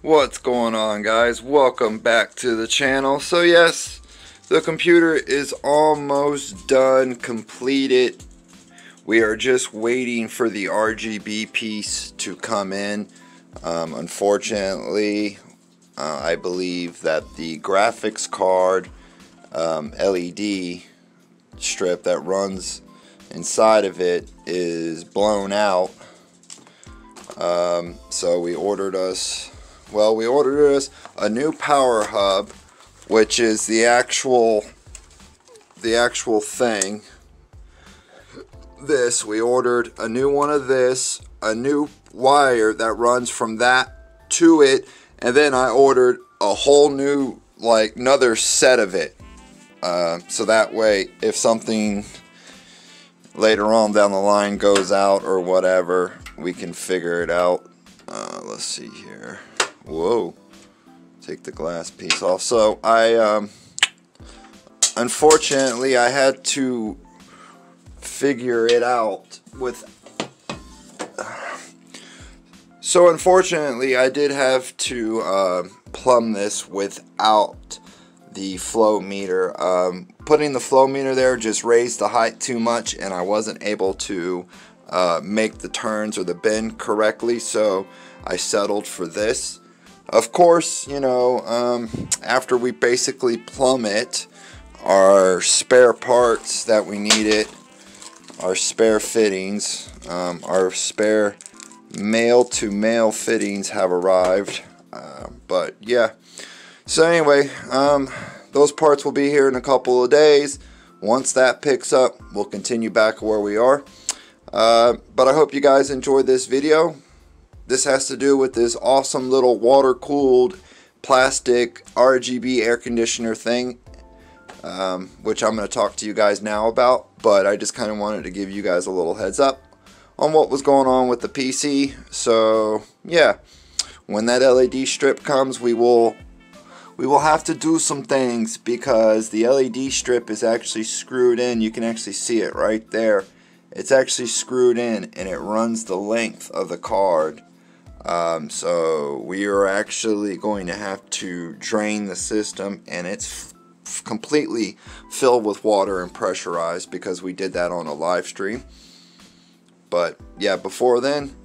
What's going on guys? Welcome back to the channel. So yes, the computer is almost done, completed. We are just waiting for the RGB piece to come in. Um, unfortunately, uh, I believe that the graphics card um, LED strip that runs inside of it is blown out. Um, so we ordered us, well, we ordered us a new power hub, which is the actual, the actual thing. This, we ordered a new one of this, a new wire that runs from that to it, and then I ordered a whole new, like, another set of it. Uh, so that way, if something later on down the line goes out or whatever, we can figure it out. Uh, let's see here. Whoa. Take the glass piece off. So I, um, unfortunately, I had to figure it out with so unfortunately I did have to uh, plumb this without the flow meter um, putting the flow meter there just raised the height too much and I wasn't able to uh, make the turns or the bend correctly so I settled for this of course you know um, after we basically plummet, our spare parts that we needed our spare fittings, um, our spare male to male fittings have arrived. Uh, but yeah, so anyway, um, those parts will be here in a couple of days. Once that picks up, we'll continue back where we are. Uh, but I hope you guys enjoyed this video. This has to do with this awesome little water-cooled plastic RGB air conditioner thing um, which I'm going to talk to you guys now about, but I just kind of wanted to give you guys a little heads up on what was going on with the PC. So, yeah, when that LED strip comes, we will we will have to do some things because the LED strip is actually screwed in. You can actually see it right there. It's actually screwed in and it runs the length of the card. Um, so we are actually going to have to drain the system and it's completely filled with water and pressurized because we did that on a live stream. But yeah, before then,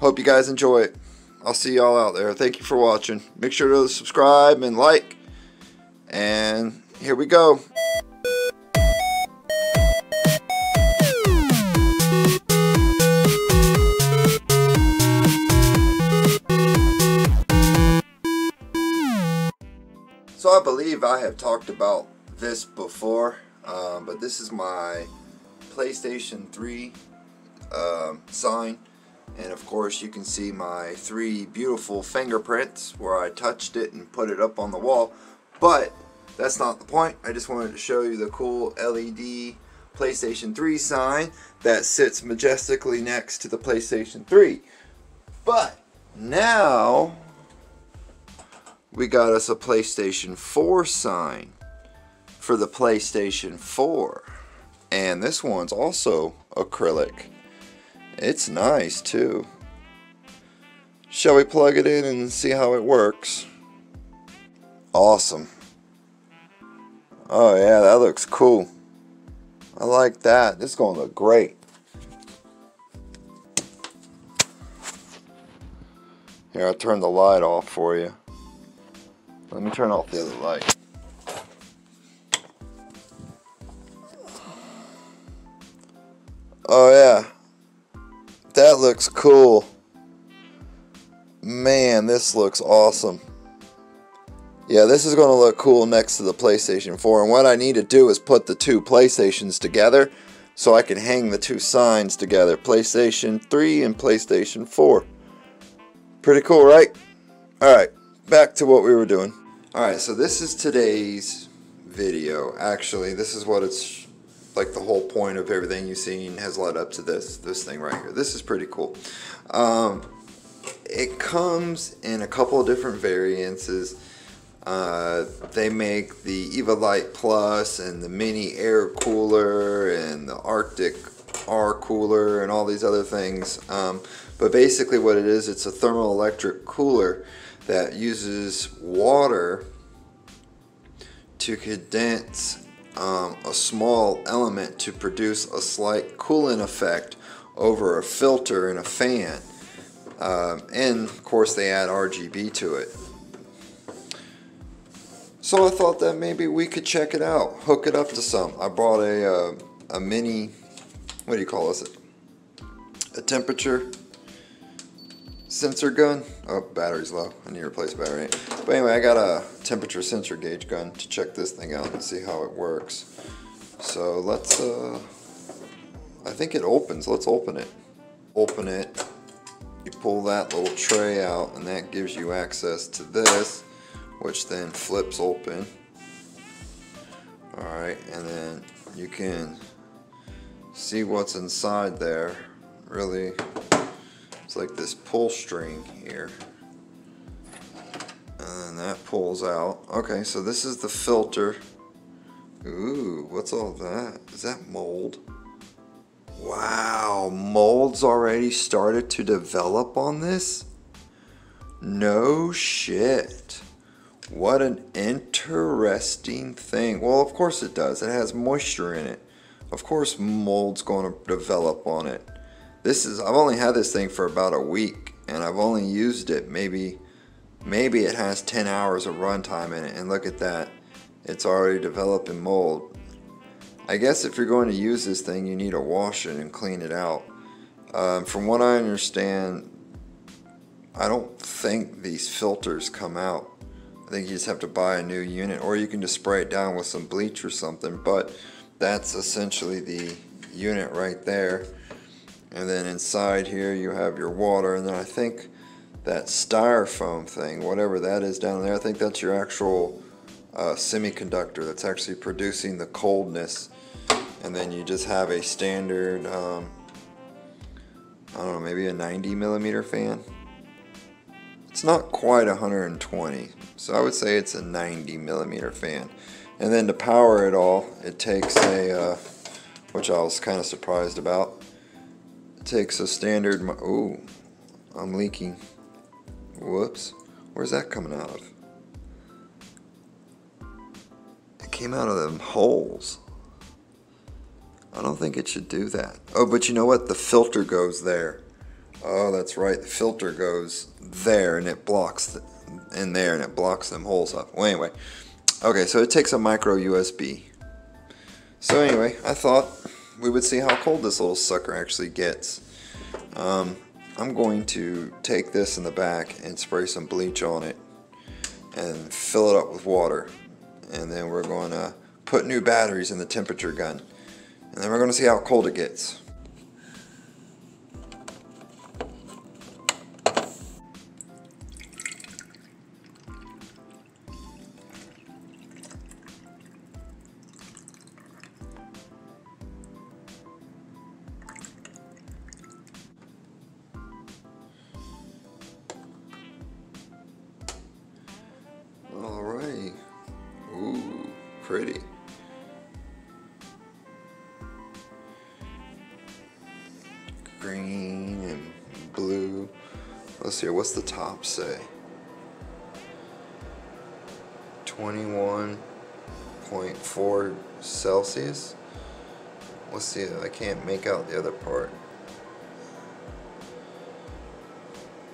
hope you guys enjoy it. I'll see y'all out there. Thank you for watching. Make sure to subscribe and like. And here we go. So I believe I have talked about this before, um, but this is my PlayStation 3 um, sign. And of course you can see my three beautiful fingerprints where I touched it and put it up on the wall. But that's not the point. I just wanted to show you the cool LED PlayStation 3 sign that sits majestically next to the PlayStation 3. But now we got us a PlayStation 4 sign for the PlayStation 4. And this one's also acrylic. It's nice too. Shall we plug it in and see how it works? Awesome. Oh yeah, that looks cool. I like that. This is going to look great. Here, I'll turn the light off for you. Let me turn off the other light. Oh yeah. That looks cool. Man, this looks awesome. Yeah, this is going to look cool next to the PlayStation 4. And what I need to do is put the two PlayStations together so I can hang the two signs together. PlayStation 3 and PlayStation 4. Pretty cool, right? Alright back to what we were doing. Alright, so this is today's video. Actually, this is what it's like the whole point of everything you've seen has led up to this this thing right here. This is pretty cool. Um, it comes in a couple of different variances. Uh, they make the Eva Light Plus and the mini air cooler and the Arctic Air cooler and all these other things. Um, but basically what it is, it's a thermoelectric cooler that uses water to condense um, a small element to produce a slight cooling effect over a filter and a fan. Um, and of course they add RGB to it. So I thought that maybe we could check it out, hook it up to some. I brought a, uh, a mini, what do you call this? A temperature sensor gun. Oh, battery's low. I need to replace battery. But anyway, I got a temperature sensor gauge gun to check this thing out and see how it works. So let's, uh, I think it opens. Let's open it. Open it. You pull that little tray out and that gives you access to this, which then flips open. Alright, and then you can see what's inside there. Really like this pull string here. And then that pulls out. Okay, so this is the filter. Ooh, what's all that? Is that mold? Wow, mold's already started to develop on this? No shit. What an interesting thing. Well, of course it does. It has moisture in it. Of course mold's going to develop on it. This is, I've only had this thing for about a week and I've only used it maybe, maybe it has 10 hours of runtime in it and look at that. It's already developing mold. I guess if you're going to use this thing you need to wash it and clean it out. Um, from what I understand, I don't think these filters come out. I think you just have to buy a new unit or you can just spray it down with some bleach or something but that's essentially the unit right there and then inside here you have your water. And then I think that styrofoam thing whatever that is down there I think that's your actual uh, semiconductor that's actually producing the coldness. And then you just have a standard um, I don't know maybe a 90 millimeter fan. It's not quite 120 so I would say it's a 90 millimeter fan. And then to power it all it takes a uh, which I was kind of surprised about takes a standard, oh, I'm leaking. Whoops. Where's that coming out of? It came out of them holes. I don't think it should do that. Oh, but you know what? The filter goes there. Oh, that's right. The filter goes there and it blocks the, in there and it blocks them holes up. Well, anyway. Okay, so it takes a micro USB. So anyway, I thought we would see how cold this little sucker actually gets. Um, I'm going to take this in the back and spray some bleach on it and fill it up with water and then we're going to put new batteries in the temperature gun and then we're going to see how cold it gets. Pretty. Green and blue. Let's see, what's the top say? 21.4 Celsius. Let's see, I can't make out the other part.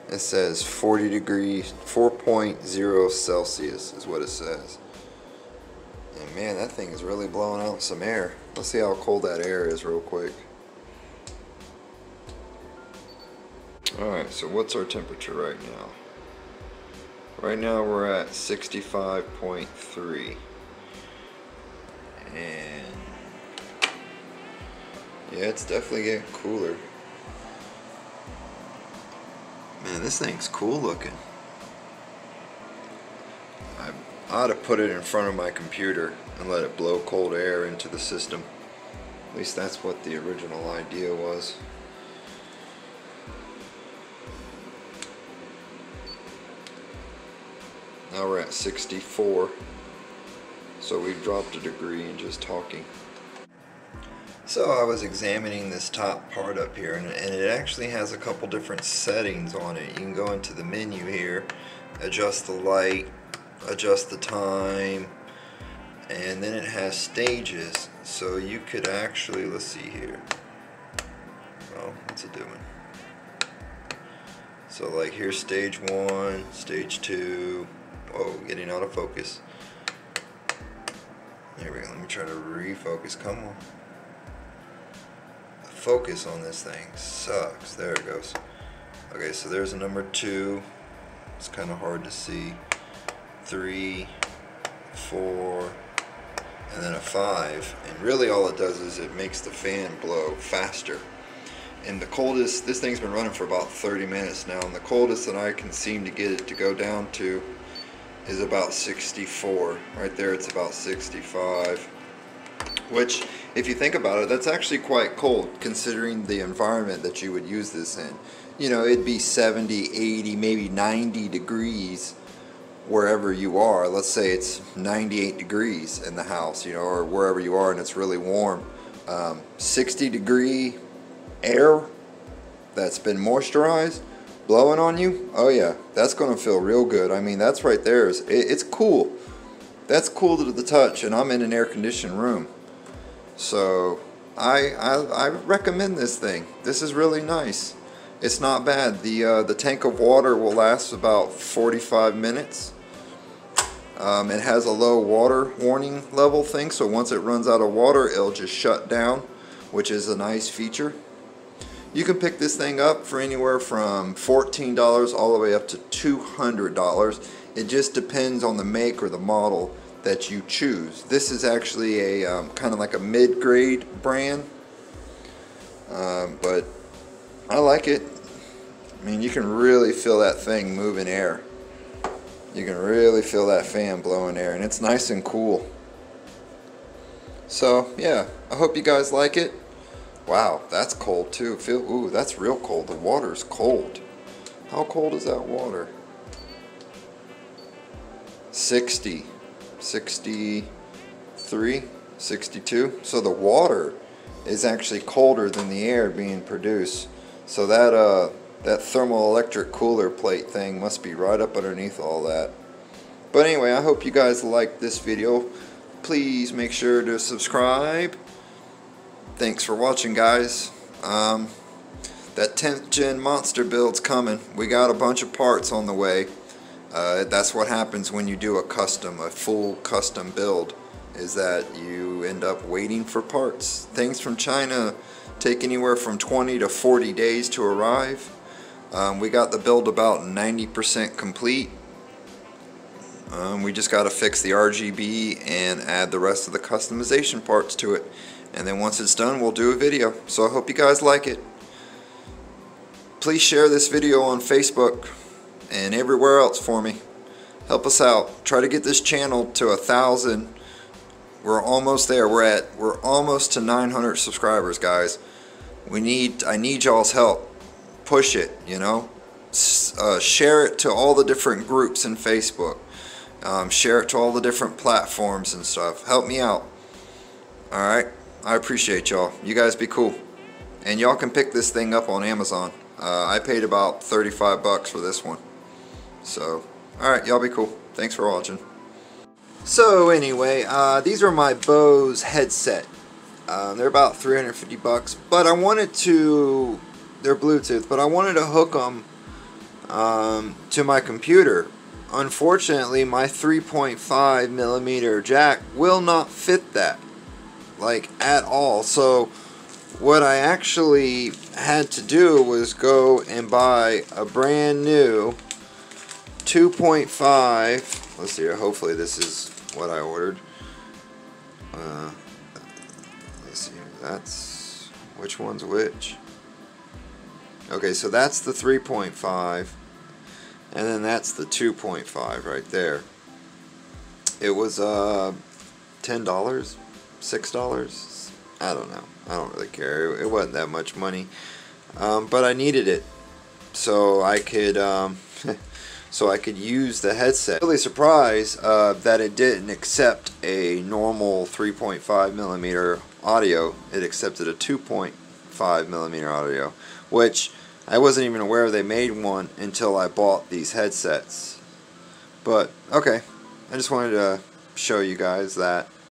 It says 40 degrees, 4.0 Celsius is what it says. And man, that thing is really blowing out some air. Let's see how cold that air is real quick. Alright, so what's our temperature right now? Right now we're at 65.3. And yeah, it's definitely getting cooler. Man, this thing's cool looking. I ought to put it in front of my computer and let it blow cold air into the system. At least that's what the original idea was. Now we're at 64. So we've dropped a degree in just talking. So I was examining this top part up here and, and it actually has a couple different settings on it. You can go into the menu here, adjust the light, adjust the time, and then it has stages. So you could actually, let's see here. Oh, what's it doing? So like here's stage one, stage two. Oh, getting out of focus. There we go. Let me try to refocus. Come on focus on this thing sucks. There it goes. Okay, so there's a number two. It's kind of hard to see. Three, four, and then a five. And really all it does is it makes the fan blow faster. And the coldest, this thing's been running for about 30 minutes now, and the coldest that I can seem to get it to go down to is about 64. Right there it's about 65 which if you think about it that's actually quite cold considering the environment that you would use this in you know it'd be 70 80 maybe 90 degrees wherever you are let's say it's 98 degrees in the house you know or wherever you are and it's really warm um, 60 degree air that's been moisturized blowing on you oh yeah that's gonna feel real good I mean that's right there it's, it's cool that's cool to the touch and I'm in an air conditioned room so I, I, I recommend this thing. This is really nice. It's not bad. The, uh, the tank of water will last about 45 minutes. Um, it has a low water warning level thing, so once it runs out of water, it'll just shut down, which is a nice feature. You can pick this thing up for anywhere from $14 all the way up to $200. It just depends on the make or the model that you choose. This is actually a um, kind of like a mid-grade brand, um, but I like it. I mean, you can really feel that thing moving air. You can really feel that fan blowing air, and it's nice and cool. So, yeah, I hope you guys like it. Wow, that's cold too. Feel, ooh, that's real cold. The water's cold. How cold is that water? 60. 63, 62. So the water is actually colder than the air being produced. So that uh, that thermoelectric cooler plate thing must be right up underneath all that. But anyway, I hope you guys liked this video. Please make sure to subscribe. Thanks for watching, guys. Um, that 10th gen monster build's coming. We got a bunch of parts on the way. Uh, that's what happens when you do a custom, a full custom build, is that you end up waiting for parts. Things from China take anywhere from 20 to 40 days to arrive. Um, we got the build about 90% complete. Um, we just got to fix the RGB and add the rest of the customization parts to it. And then once it's done, we'll do a video. So I hope you guys like it. Please share this video on Facebook and everywhere else for me. Help us out. Try to get this channel to a thousand. We're almost there. We're at we're almost to 900 subscribers, guys. We need I need y'all's help. Push it, you know. Uh, share it to all the different groups in Facebook. Um, share it to all the different platforms and stuff. Help me out. Alright? I appreciate y'all. You guys be cool. And y'all can pick this thing up on Amazon. Uh, I paid about 35 bucks for this one. So, alright, y'all be cool. Thanks for watching. So anyway, uh, these are my Bose headset. Um, they're about 350 bucks, but I wanted to, they're Bluetooth, but I wanted to hook them um, to my computer. Unfortunately, my 3.5 millimeter jack will not fit that, like at all. So what I actually had to do was go and buy a brand new 2.5 let's see hopefully this is what I ordered uh, let's see that's which one's which okay so that's the 3.5 and then that's the 2.5 right there. It was uh, $10 $6 I don't know. I don't really care. It wasn't that much money. Um, but I needed it. So I could um, so I could use the headset. Really surprised uh, that it didn't accept a normal 3.5 millimeter audio, it accepted a 2.5 millimeter audio, which I wasn't even aware they made one until I bought these headsets. But, okay, I just wanted to show you guys that.